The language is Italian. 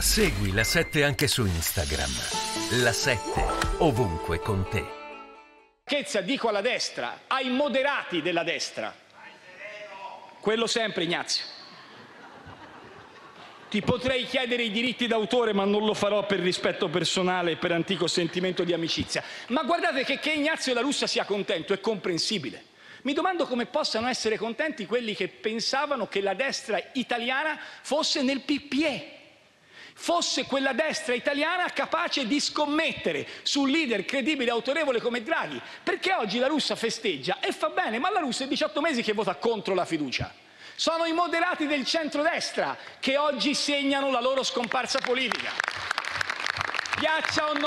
Segui la 7 anche su Instagram. La 7 ovunque con te. Chezza, dico alla destra, ai moderati della destra. Quello sempre, Ignazio. Ti potrei chiedere i diritti d'autore, ma non lo farò per rispetto personale e per antico sentimento di amicizia. Ma guardate che, che Ignazio La Russa sia contento è comprensibile. Mi domando come possano essere contenti quelli che pensavano che la destra italiana fosse nel PPE, fosse quella destra italiana capace di scommettere su un leader credibile e autorevole come Draghi. Perché oggi la Russa festeggia e fa bene, ma la Russa è 18 mesi che vota contro la fiducia. Sono i moderati del centrodestra che oggi segnano la loro scomparsa politica. Piaccia o no